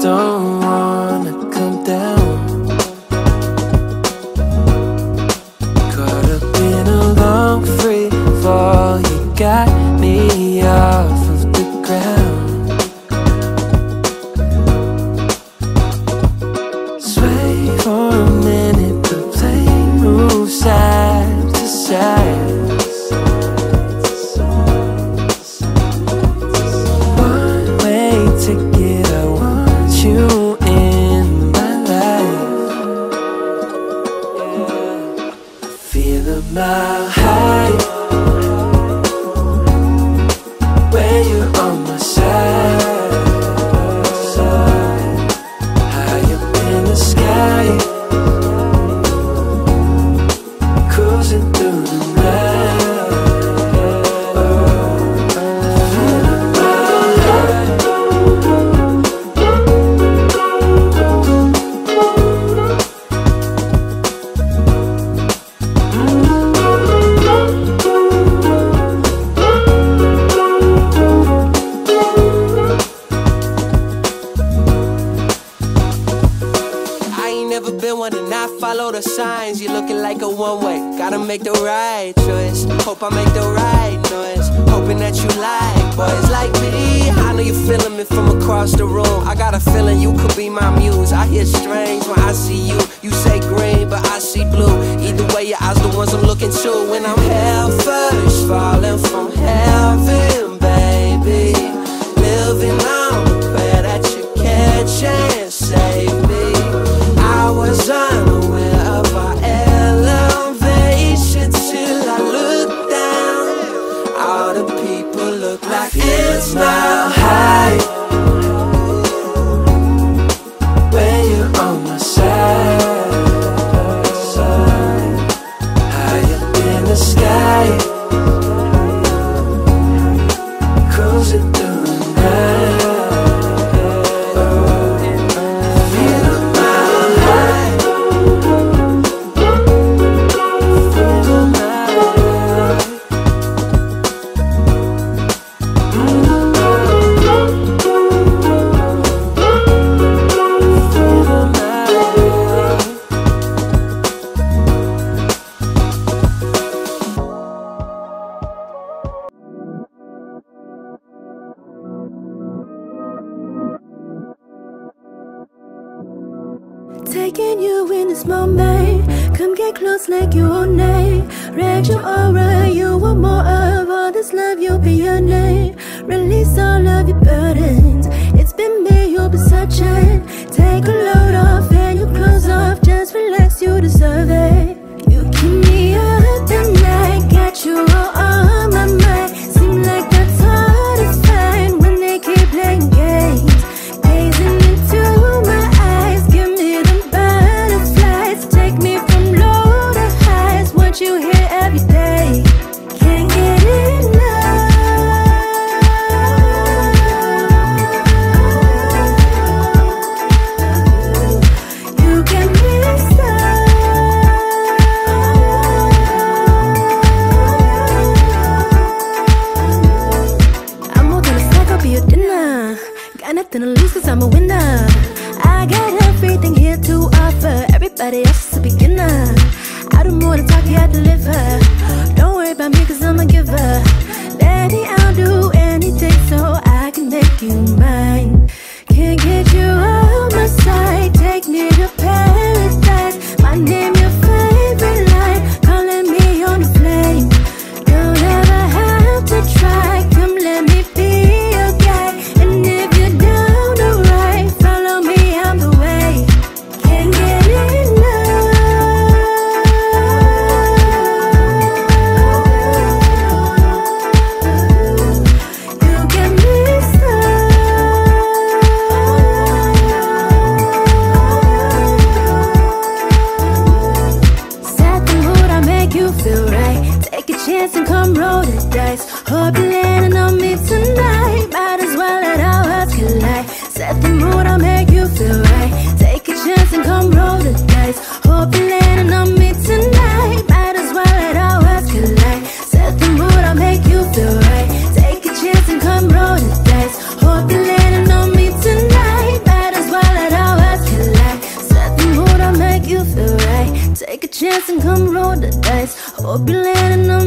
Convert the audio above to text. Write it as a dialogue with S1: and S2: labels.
S1: don't
S2: right choice. Hope I make the right noise. Hoping that you like boys like me. I know you're feeling me from across the room. I got a feeling you could be my muse. I hear strange when I see you. You say green, but I see blue. Either way, your eyes the ones I'm looking to. When I'm here first, fall. look like it's
S1: not
S3: taking you in this moment. Come get close like you own name React your aura, you want more of all this love, you'll be your name. Release all of your burdens. It's been me, you'll be searching Take a look yeah, deliver. Don't worry about me, cause I'm a giver. Daddy, I'll do anything so I can make you mine. Chance and come roll the dice. Hope you're landing